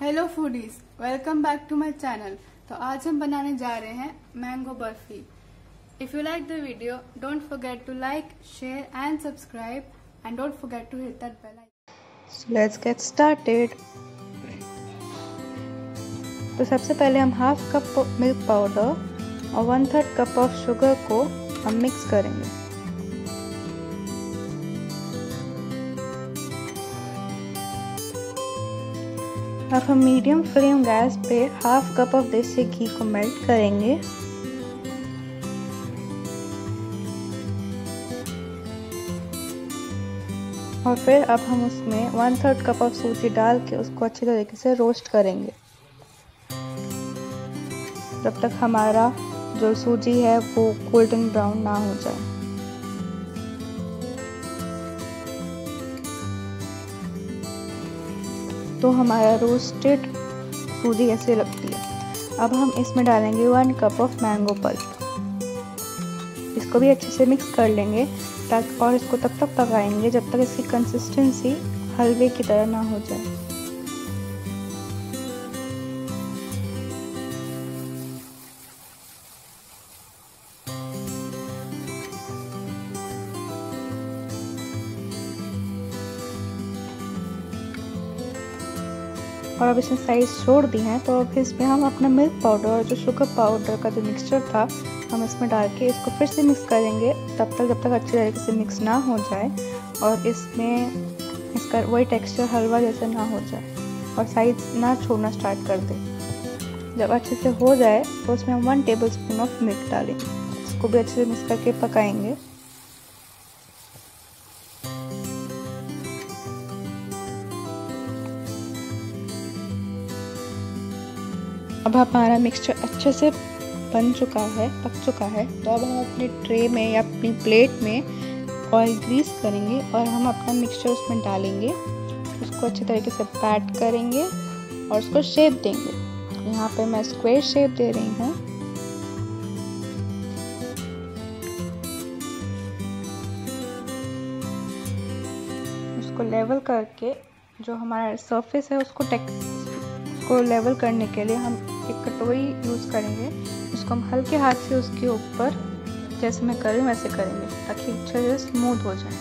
Hello foodies welcome back to my channel तो आज हम बनाने जा रहे हैं mango barfi. If you like the video don't forget to like share and subscribe and don't forget to hit that bell icon so let's get started तो सबसे पहले हम हाफ़ कप मिल्क पाउडर और one third cup of sugar को हम mix करेंगे। अब हम मीडियम फ्लेम गैस पे half cup of desi ghee को मेल्ट करेंगे। और फिर अब हम उसमें वन थर्ड कप ऑफ़ सूजी डाल के उसको अच्छी तरीके से रोस्ट करेंगे। जब तक हमारा जो सूजी है वो गोल्डन ब्राउन ना हो जाए। तो हमारा रोस्टेड सूजी ऐसे लगती है। अब हम इसमें डालेंगे one cup of mango pulp इसको भी अच्छे से मिक्स कर लेंगे ताकि और इसको तब तक पकाएँगे जब तक इसकी कंसिस्टेंसी हलवे की तरह ना हो जाए। और अब इसने साइज़ छोड़ दी हैं तो अब इसमें हम अपना मिल्क पाउडर और जो शुगर पाउडर का जो मिक्सचर था, हम इसमें डाल के इसको फिर से मिक्स करेंगे, तब तक, जब तक अच्छे तरीके से मिक्स ना हो जाए और इसमें इसका वही टेक्सचर हलवा जैसा ना हो जाए और साइज़ ना छोड़ना स्टार्ट कर दें। जब अच्छे से हो जाए तो उसमें हम one tablespoon of milk डालें। इसको भी अच्छे से मिक्स करके पकाएँगे। अब हमारा मिक्सचर अच्छे से बन चुका है, पक चुका है तो अब हम अपने ट्रे में या अपनी प्लेट में ऑयल ग्रीस करेंगे और हम अपना मिक्सचर उसमें डालेंगे। उसको अच्छे तरीके से पैट करेंगे और उसको शेप देंगे। यहाँ पे मैं स्क्वायर शेप दे रही हूँ। उसको लेवल करके जो हमारा सरफेस है, उसको टेक उसको लेवल करने के लिए हम एक कटोरी यूज़ करेंगे उसको हम हल्के हाथ से उसके ऊपर जैसे मैं कर रही हूँ वैसे करेंगे, ताकि अच्छे से स्मूथ हो जाए।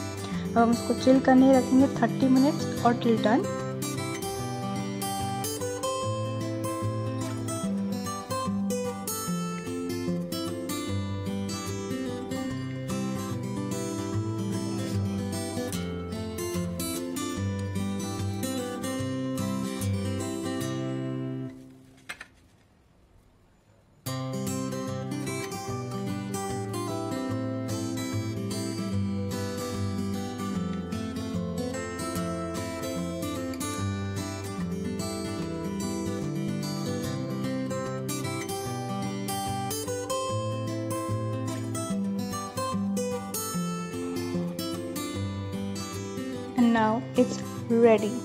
अब हम उसको चिल करने रखेंगे थर्टी मिनट्स और till done and now it's ready